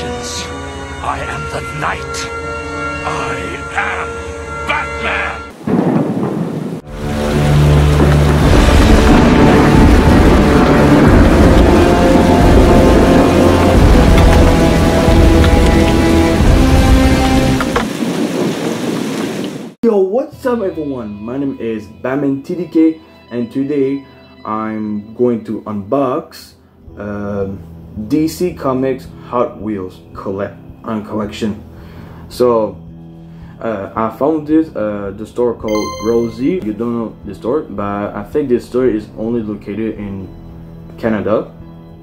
I am the knight. I am Batman! Yo, what's up everyone? My name is Batman TDK and today I'm going to unbox um, DC Comics Hot Wheels collect on collection. So uh, I found this uh, the store called Rossy. You don't know the store, but I think this store is only located in Canada.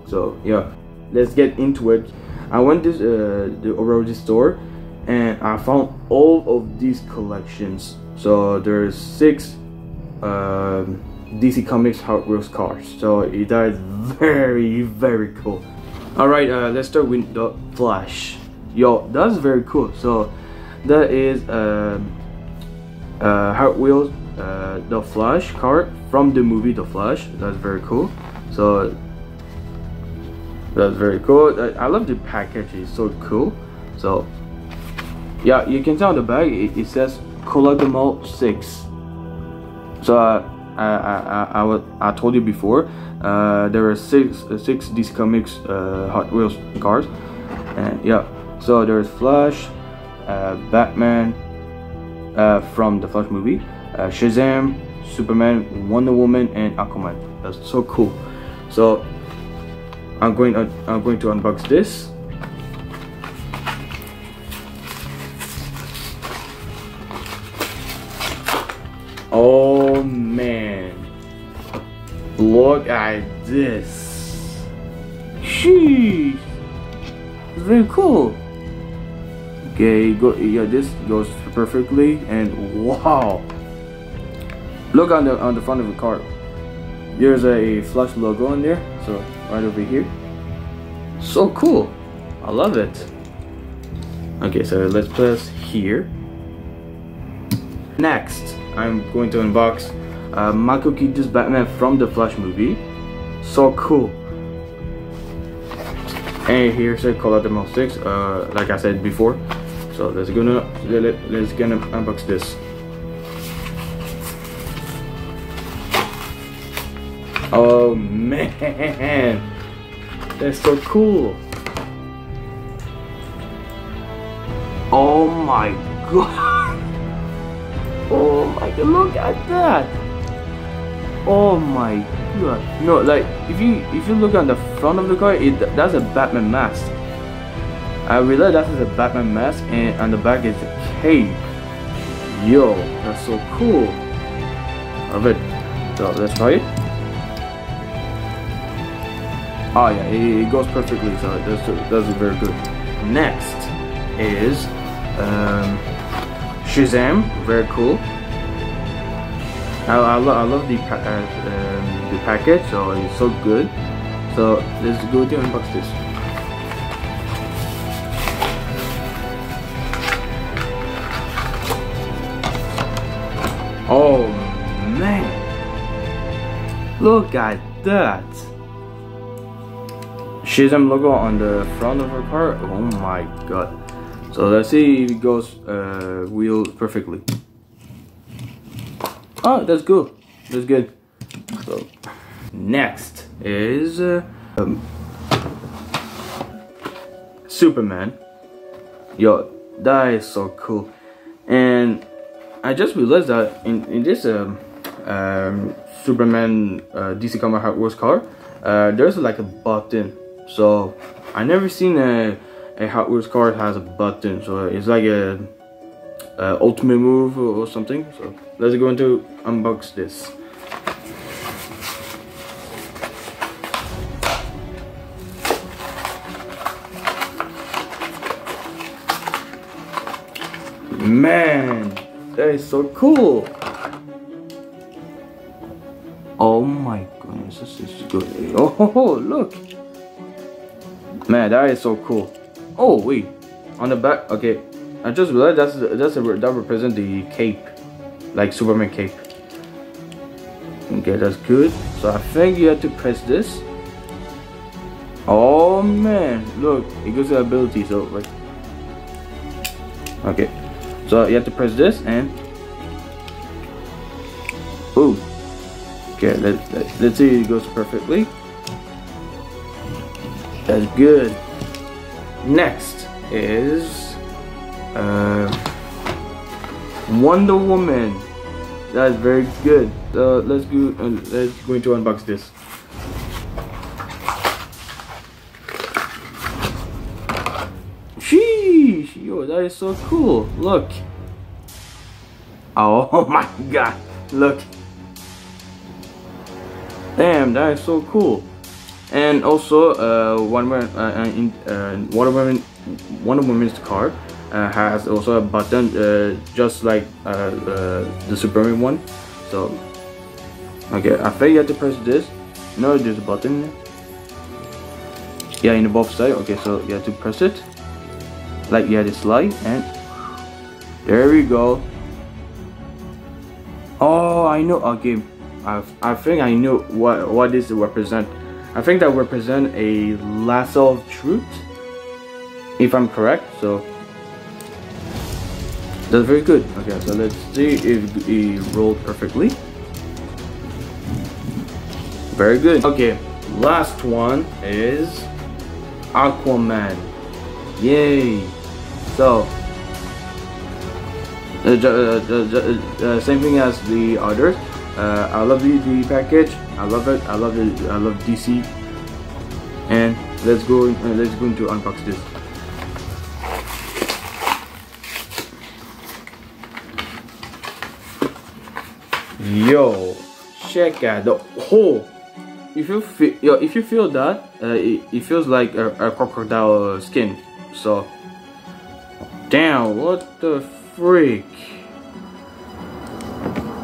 So yeah, let's get into it. I went to uh, the Rossy store and I found all of these collections. So there's six um, DC Comics Hot Wheels cars. So that is very very cool. All right, uh, let's start with the Flash. Yo, that's very cool. So that is um, uh, Hot Wheels, uh, the Flash card from the movie The Flash. That's very cool. So that's very cool. I, I love the package. It's so cool. So yeah you can tell on the back it, it says collectible 6 so uh, I, I, I, I, told you before uh, there are six uh, six DC Comics uh, Hot Wheels cars. And yeah so there's Flash uh, Batman uh, from the Flash movie Shazam Superman Wonder Woman and Aquaman. That's so cool. So I'm going I'm going to unbox this At this. Sheesh. It's very cool. Okay, go yeah, this goes perfectly and wow. Look on the on the front of the car. There's a flash logo in there, so right over here. So cool. I love it. Okay, so let's press here. Next, I'm going to unbox uh, Michael Keaton's Batman from the Flash movie. So cool. And here's a Collectible 6, uh, like I said before. So let's gonna let, let's gonna unbox this. Oh man, that's so cool. Oh my god. Oh my god, look at that! Oh my god. No, like if you if you look on the front of the car, it that's a Batman mask. I realized that is a Batman mask and on the back is a cape. Yo, that's so cool. Love it. So let's try it. Oh yeah, it, it goes perfectly, so that's that's very good. Next is um Shazam, very cool. I, I, lo I love the, uh, um, the package, so it's so good. So let's go to unbox this. Oh man, look at that. Shazam logo on the front of her car. Oh my god. So let's see if it goes uh, wheel perfectly. Oh, that's good. That's good. So next is uh, um, Superman. Yo, that is so cool. And I just realized that in, in this um, um, Superman uh, DC Comic Wheels car, uh, there's like a button. So I never seen a a Hot Wheels car has a button, so it's like a, a ultimate move or, something. So let's go into unbox this. Man, that is so cool. Oh my goodness, this is good. Oh, look. Man, that is so cool. Oh wait, on the back. Okay, I just realized that's that's a, that represent the cape, like Superman cape. Okay, that's good. So I think you have to press this. Oh man, look, it gives you ability, so like Okay. So you have to press this and Ooh. Okay, let's let's, let's see it goes perfectly. That's good. Next is uh Wonder Woman. That's very good. Uh, let's go. Uh, let's going to unbox this. Sheesh! Yo, that is so cool. Look. Oh, oh my god. Look. Damn, that is so cool. And also, uh, one uh, uh, in uh, Wonder Woman, Wonder Woman's card has also a button uh, just like uh, uh, the Superman one. So okay I think you have to press this. No there's a button yeah in the both side. Okay so you have to press it. Like you had to slide and there we go. Oh I know. Okay I, I think I know what what this represent. I think that represent a lasso of truth if I'm correct so that's very good. Okay, so let's see if it rolled perfectly. Very good. Okay, last one is Aquaman. Yay! So, uh, uh, uh, same thing as the others. Uh, I love the, the package. I love it. I love it. I love DC. And let's go. Uh, let's go into unbox this. Yo check out the whole. If you feel yo, if you feel that uh, it, it, feels like a, a, crocodile skin. So damn what the freak?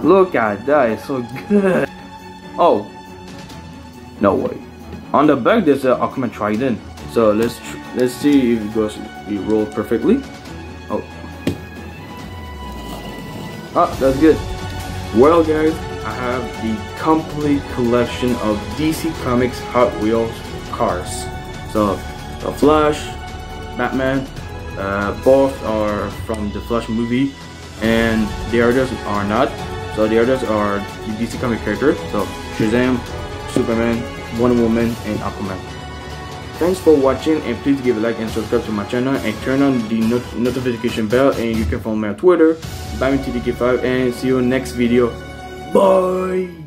Look at that it's so good. Oh no way. On the back there's an Aquaman trident. So let's let's see if it goes it rolled perfectly. Oh. Ah that's good well guys, I have the complete collection of DC Comics Hot Wheels cars. So, The Flash, Batman, uh, both are from the Flash movie and the others are not. So the others are the DC comic characters, so Shazam, Superman, Wonder Woman, and Aquaman. Thanks for watching and please give a like and subscribe to my channel and turn on the not notification bell and you can follow me on Twitter, BatmanTDK5 and see you next video. Bye!